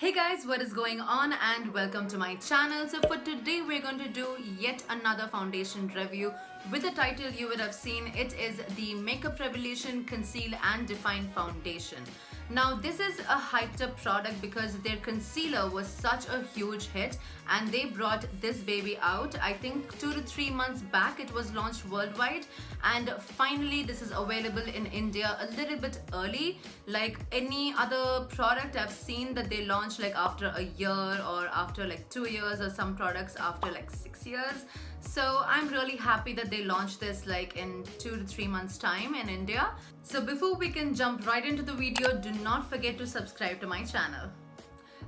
Hey guys, what is going on and welcome to my channel. So for today we're going to do yet another foundation review with the title you would have seen. It is the Makeup Revolution Conceal and Define Foundation. Now this is a hyped up product because their concealer was such a huge hit and they brought this baby out. I think two to three months back it was launched worldwide and finally this is available in India a little bit early. Like any other product I've seen that they launch like after a year or after like two years or some products after like six years. So I'm really happy that they launched this like in two to three months time in India. So before we can jump right into the video, do not forget to subscribe to my channel.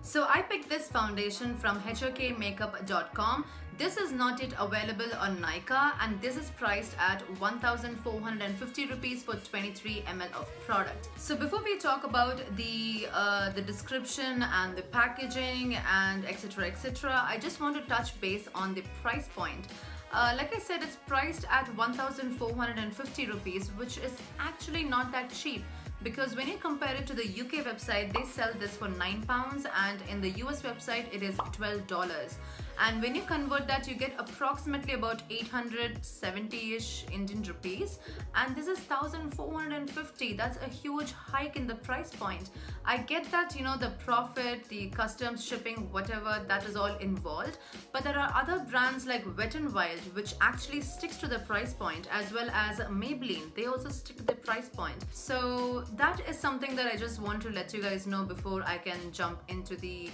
So I picked this foundation from hokmakeup.com. This is not yet available on Nykaa and this is priced at 1450 rupees for 23 ml of product. So before we talk about the uh, the description and the packaging and etc etc I just want to touch base on the price point. Uh, like I said, it's priced at 1450 rupees, which is actually not that cheap because when you compare it to the UK website, they sell this for 9 pounds and in the US website, it is $12 and when you convert that you get approximately about 870-ish Indian rupees. And this is 1450 that's a huge hike in the price point. I get that you know the profit the customs shipping whatever that is all involved. But there are other brands like Wet n Wild which actually sticks to the price point as well as Maybelline. They also stick to the price point. So that is something that I just want to let you guys know before I can jump into the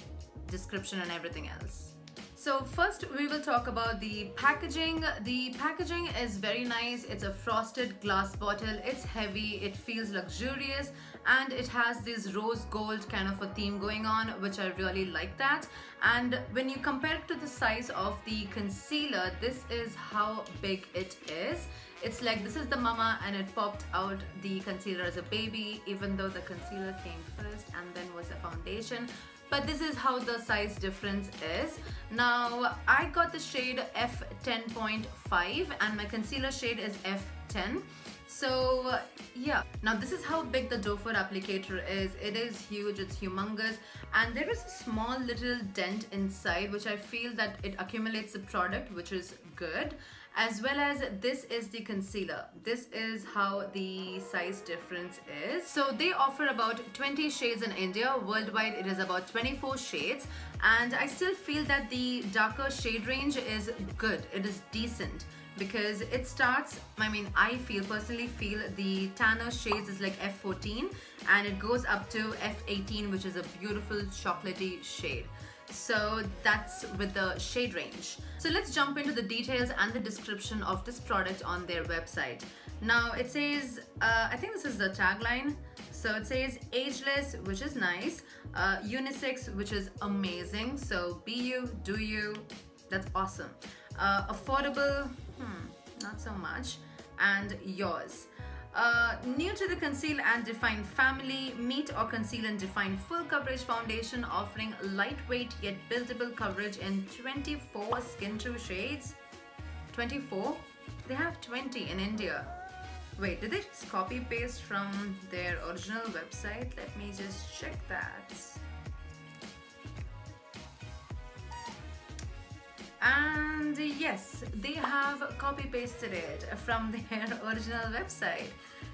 description and everything else. So first we will talk about the packaging. The packaging is very nice. It's a frosted glass bottle. It's heavy. It feels luxurious and it has this rose gold kind of a theme going on which I really like that. And when you compare it to the size of the concealer, this is how big it is. It's like this is the mama and it popped out the concealer as a baby even though the concealer came first and then was the foundation but this is how the size difference is. Now I got the shade F10.5 and my concealer shade is F10 so yeah. Now this is how big the doe foot applicator is. It is huge it's humongous and there is a small little dent inside which I feel that it accumulates the product which is good as well as this is the concealer. This is how the size difference is. So they offer about 20 shades in India. Worldwide it is about 24 shades. And I still feel that the darker shade range is good. It is decent because it starts I mean I feel personally feel the tanner shades is like F14 and it goes up to F18 which is a beautiful chocolatey shade so that's with the shade range. So let's jump into the details and the description of this product on their website. Now it says uh, I think this is the tagline. So it says ageless which is nice. Uh, unisex which is amazing. So be you do you. That's awesome. Uh, affordable hmm, not so much. And yours uh, new to the Conceal and Define family, meet or conceal and define full coverage foundation offering lightweight yet buildable coverage in 24 skin tone shades. 24? They have 20 in India. Wait, did they just copy paste from their original website? Let me just check that. And yes they have copy pasted it from their original website.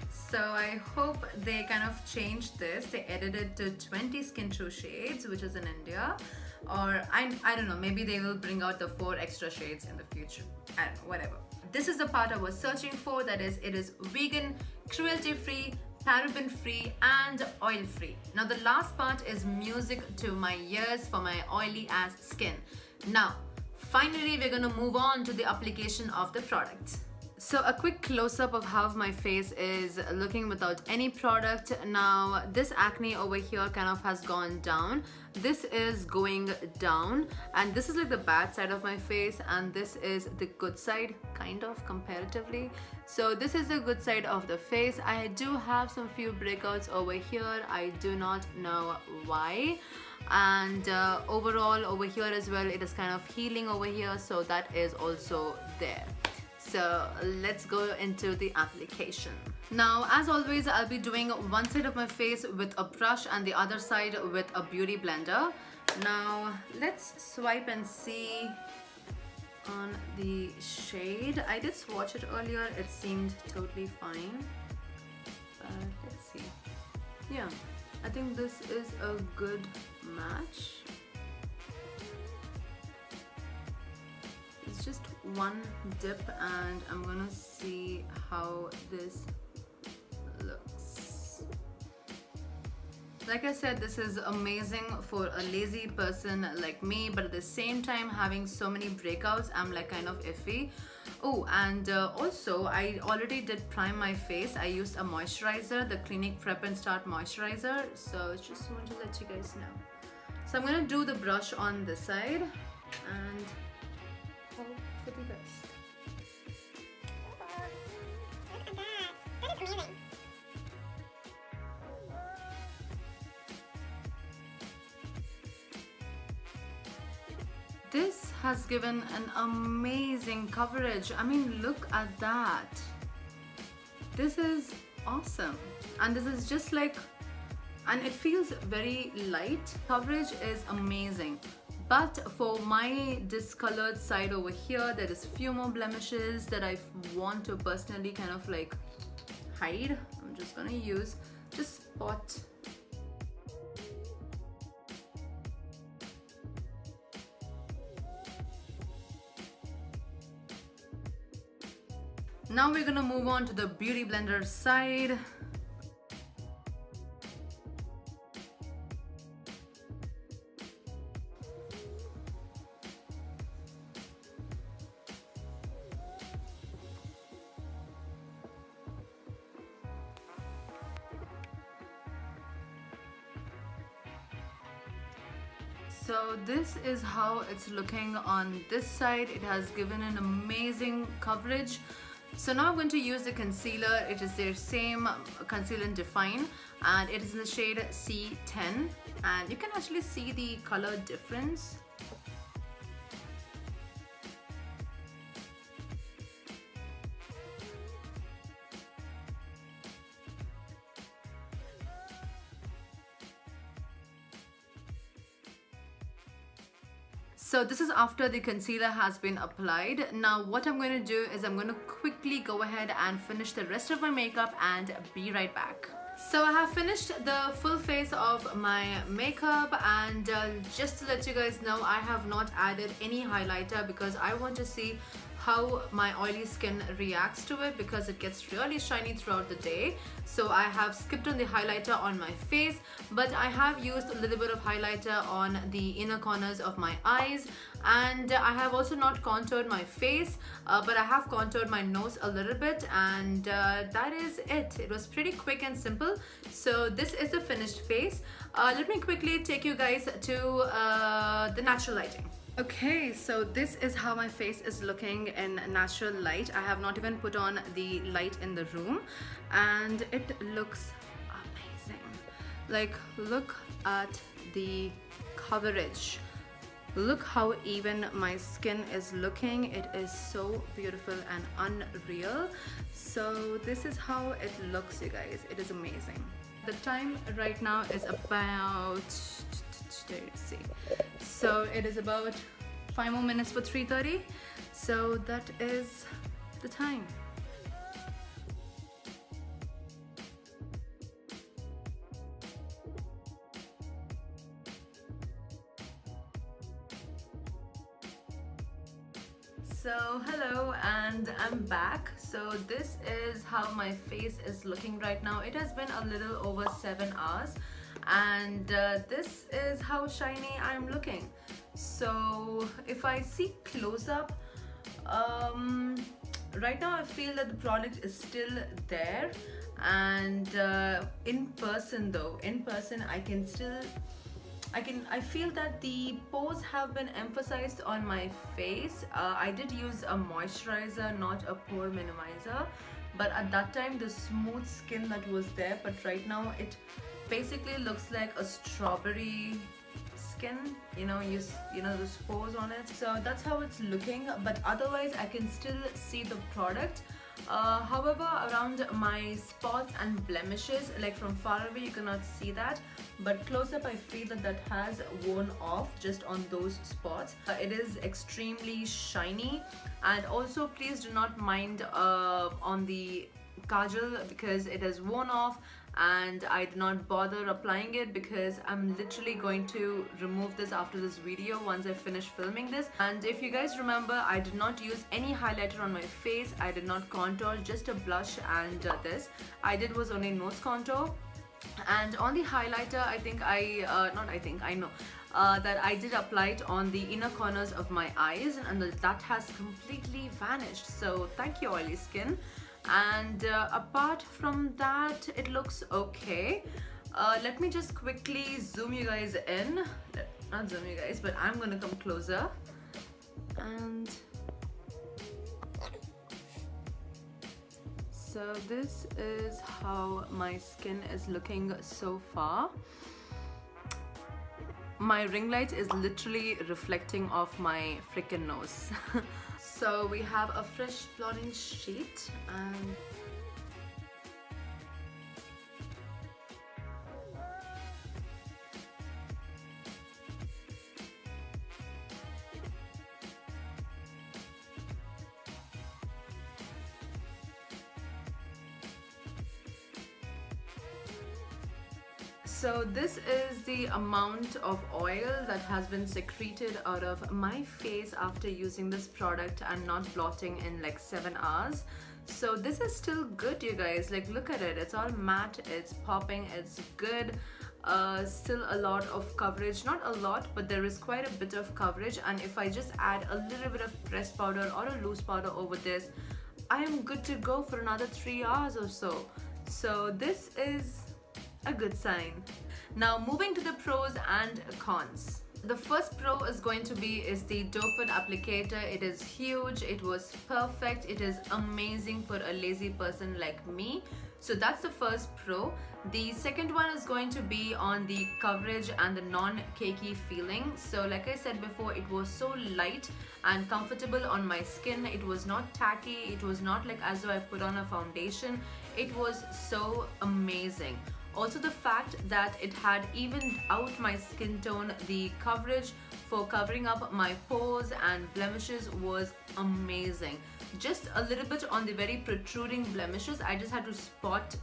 So I hope they kind of changed this. They edited to 20 skin tone shades which is in India. Or I, I don't know maybe they will bring out the four extra shades in the future. I whatever. This is the part I was searching for that is it is vegan cruelty free paraben free and oil free now the last part is music to my ears for my oily ass skin. Now Finally, we're gonna move on to the application of the product. So a quick close-up of how my face is looking without any product. Now this acne over here kind of has gone down. This is going down and this is like the bad side of my face and this is the good side kind of comparatively. So this is the good side of the face. I do have some few breakouts over here. I do not know why and uh, overall over here as well it is kind of healing over here so that is also there. So let's go into the application. Now as always I'll be doing one side of my face with a brush and the other side with a beauty blender. Now let's swipe and see on the shade. I did swatch it earlier. It seemed totally fine. But let's see. Yeah I think this is a good match. It's just one dip and I'm gonna see how this looks. Like I said this is amazing for a lazy person like me but at the same time having so many breakouts I'm like kind of iffy. Oh and uh, also I already did prime my face. I used a moisturizer the Clinique Prep and Start moisturizer. So just want to let you guys know so I'm gonna do the brush on this side and hope for the best. This has given an amazing coverage. I mean look at that. This is awesome. And this is just like and it feels very light. Coverage is amazing. But for my discolored side over here there is a few more blemishes that I want to personally kind of like hide. I'm just gonna use just spot. Now we're gonna move on to the Beauty Blender side. Is how it's looking on this side. It has given an amazing coverage. So now I'm going to use the concealer. It is their same conceal and define and it is in the shade C10 and you can actually see the color difference So this is after the concealer has been applied. Now what I'm going to do is I'm going to quickly go ahead and finish the rest of my makeup and be right back. So I have finished the full face of my makeup and uh, just to let you guys know I have not added any highlighter because I want to see how my oily skin reacts to it because it gets really shiny throughout the day. So I have skipped on the highlighter on my face but I have used a little bit of highlighter on the inner corners of my eyes. And I have also not contoured my face uh, but I have contoured my nose a little bit and uh, that is it. It was pretty quick and simple. So this is the finished face. Uh, let me quickly take you guys to uh, the natural lighting Okay, so this is how my face is looking in natural light. I have not even put on the light in the room and it looks amazing. Like, look at the coverage. Look how even my skin is looking. It is so beautiful and unreal. So this is how it looks, you guys. It is amazing. The time right now is about let see so it is about five more minutes for 3.30 so that is the time. So hello and I'm back. So this is how my face is looking right now. It has been a little over seven hours and uh, this is how shiny I'm looking so if I see close up um, right now I feel that the product is still there. And uh, in person though in person I can still I can I feel that the pores have been emphasized on my face. Uh, I did use a moisturizer not a pore minimizer. But at that time the smooth skin that was there but right now it basically looks like a strawberry you know you you know the spores on it. So that's how it's looking but otherwise I can still see the product. Uh, however around my spots and blemishes like from far away you cannot see that but close up I feel that that has worn off just on those spots. Uh, it is extremely shiny and also please do not mind uh, on the kajal because it has worn off and I did not bother applying it because I'm literally going to remove this after this video once I finish filming this. And if you guys remember I did not use any highlighter on my face. I did not contour just a blush and uh, this. I did was only nose contour. And on the highlighter I think I uh, not I think I know uh, that I did apply it on the inner corners of my eyes and that has completely vanished. So thank you oily skin and uh, apart from that it looks okay. Uh, let me just quickly zoom you guys in. Not zoom you guys but I'm gonna come closer. And so this is how my skin is looking so far my ring light is literally reflecting off my freaking nose. So we have a fresh blotting sheet and So this is the amount of oil that has been secreted out of my face after using this product and not blotting in like 7 hours. So this is still good you guys, like look at it, it's all matte, it's popping, it's good. Uh, still a lot of coverage, not a lot but there is quite a bit of coverage and if I just add a little bit of pressed powder or a loose powder over this, I am good to go for another 3 hours or so. So this is a good sign. Now moving to the pros and cons. The first pro is going to be is the doe applicator. It is huge, it was perfect, it is amazing for a lazy person like me. So that's the first pro. The second one is going to be on the coverage and the non-cakey feeling. So like I said before, it was so light and comfortable on my skin. It was not tacky. It was not like as though I put on a foundation. It was so amazing. Also the fact that it had evened out my skin tone, the coverage for covering up my pores and blemishes was amazing. Just a little bit on the very protruding blemishes, I just had to spot,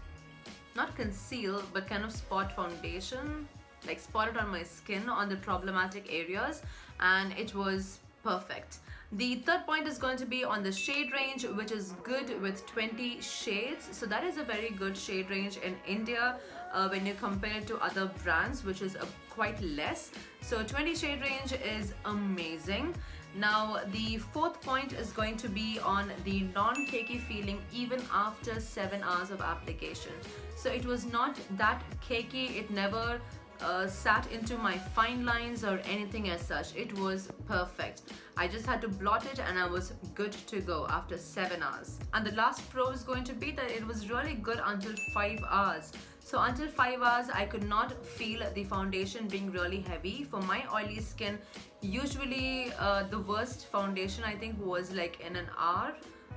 not conceal, but kind of spot foundation, like spot it on my skin on the problematic areas and it was perfect. The third point is going to be on the shade range which is good with 20 shades. So that is a very good shade range in India uh, when you compare it to other brands which is uh, quite less. So 20 shade range is amazing. Now the fourth point is going to be on the non-cakey feeling even after 7 hours of application. So it was not that cakey, it never uh, sat into my fine lines or anything as such. It was perfect. I just had to blot it and I was good to go after 7 hours. And the last pro is going to be that it was really good until 5 hours. So until 5 hours I could not feel the foundation being really heavy. For my oily skin, usually uh, the worst foundation I think was like in an hour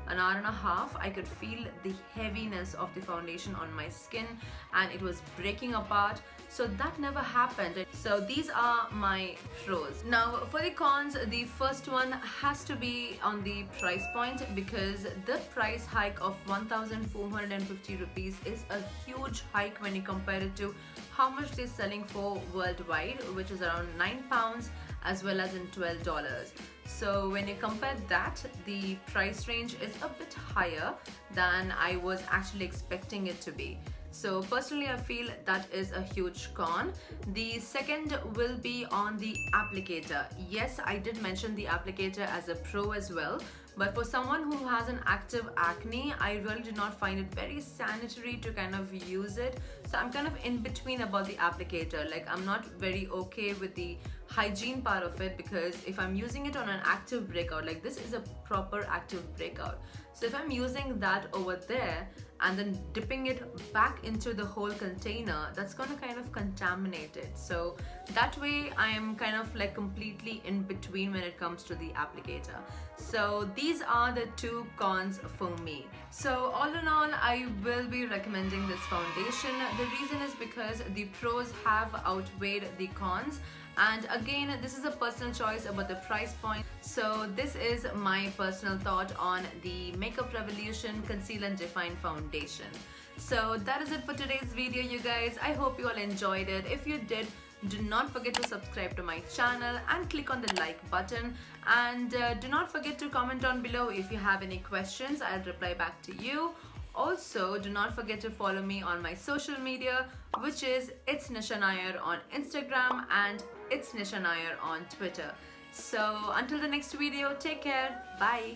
an hour and a half I could feel the heaviness of the foundation on my skin and it was breaking apart so that never happened. So these are my pros. Now for the cons the first one has to be on the price point because the price hike of 1450 rupees is a huge hike when you compare it to how much they're selling for worldwide which is around 9 pounds as well as in $12 so when you compare that the price range is a bit higher than I was actually expecting it to be so personally I feel that is a huge con. The second will be on the applicator. Yes, I did mention the applicator as a pro as well. But for someone who has an active acne, I really did not find it very sanitary to kind of use it. So I'm kind of in between about the applicator. Like I'm not very okay with the hygiene part of it because if I'm using it on an active breakout like this is a proper active breakout. So if I'm using that over there and then dipping it back into the whole container that's gonna kind of contaminate it. So that way I am kind of like completely in between when it comes to the applicator. So these are the two cons for me. So all in all I will be recommending this foundation the reason is because the pros have outweighed the cons. And again this is a personal choice about the price point. So this is my personal thought on the makeup revolution conceal and define foundation. So that is it for today's video you guys. I hope you all enjoyed it. If you did do not forget to subscribe to my channel and click on the like button. And uh, do not forget to comment down below if you have any questions. I'll reply back to you also, do not forget to follow me on my social media, which is It's Nisha Nair on Instagram and It's Nisha Nair on Twitter. So until the next video, take care. Bye.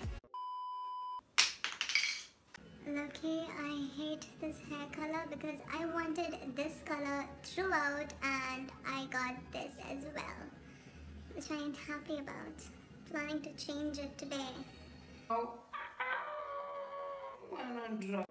Lucky, I hate this hair color because I wanted this color throughout and I got this as well. Which I ain't happy about. Planning to change it today. Oh. Why not drop?